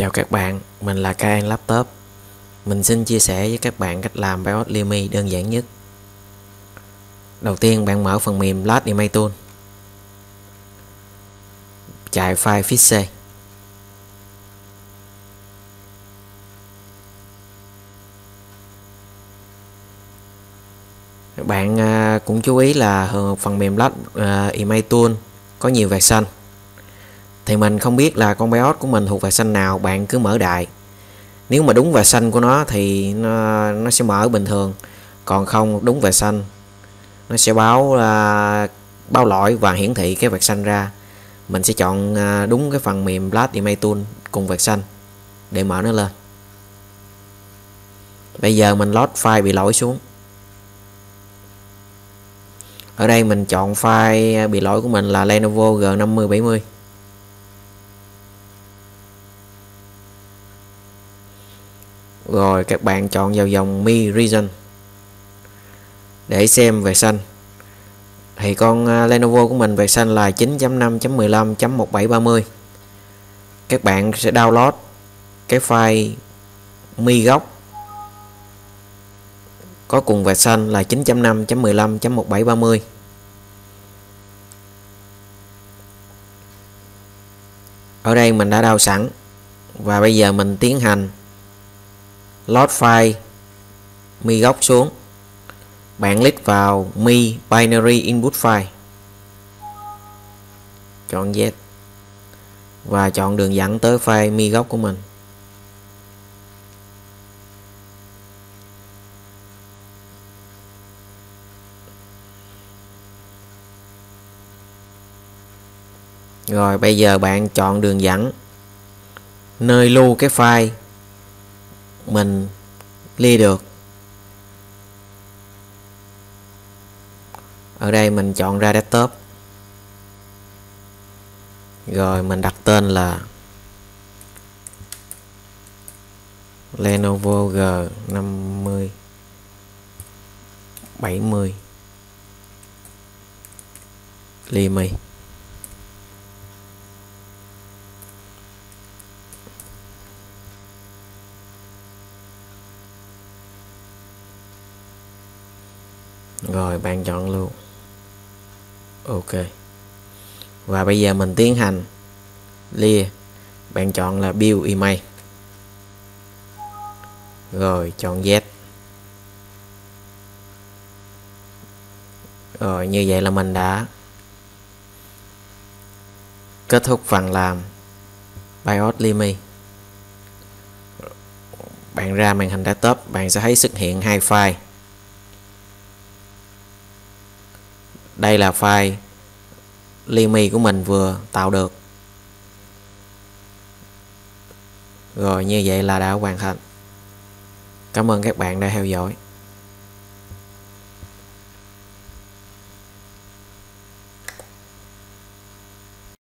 Chào các bạn, mình là Kain Laptop. Mình xin chia sẻ với các bạn cách làm BIOS Limi đơn giản nhất. Đầu tiên bạn mở phần mềm Last Image Tool. Chạy file Fixe. Bạn à, cũng chú ý là phần mềm Last à, Image Tool có nhiều vẹt xanh thì mình không biết là con BIOS của mình thuộc vạch xanh nào bạn cứ mở đại. Nếu mà đúng vạch xanh của nó thì nó, nó sẽ mở bình thường. Còn không đúng vạch xanh nó sẽ báo uh, báo lỗi và hiển thị cái vạch xanh ra. Mình sẽ chọn uh, đúng cái phần mềm Blast Image Tool cùng vạch xanh để mở nó lên. Bây giờ mình load file bị lỗi xuống. Ở đây mình chọn file bị lỗi của mình là Lenovo G5070 rồi các bạn chọn vào dòng Mi Region để xem về xanh. Thì con à, Lenovo của mình về xanh là 9.5.15.1730 các bạn sẽ download cái file Mi gốc có cùng vạch xanh là 9.5.15.1730 ở đây mình đã đào sẵn và bây giờ mình tiến hành load file, mi góc xuống. Bạn click vào mi binary input file. Chọn Z. Và chọn đường dẫn tới file mi góc của mình. Rồi, bây giờ bạn chọn đường dẫn. Nơi lưu cái file mình ly được. Ở đây mình chọn ra desktop. Rồi mình đặt tên là Lenovo G50 70 Limi. Rồi, bạn chọn luôn. Ok. Và bây giờ mình tiến hành lia, bạn chọn là build email. Rồi, chọn Z. Rồi, như vậy là mình đã kết thúc phần làm BIOS Limi bạn ra màn hình desktop, bạn sẽ thấy xuất hiện hai file. Đây là file Limi của mình vừa tạo được. Rồi, như vậy là đã hoàn thành. Cảm ơn các bạn đã theo dõi.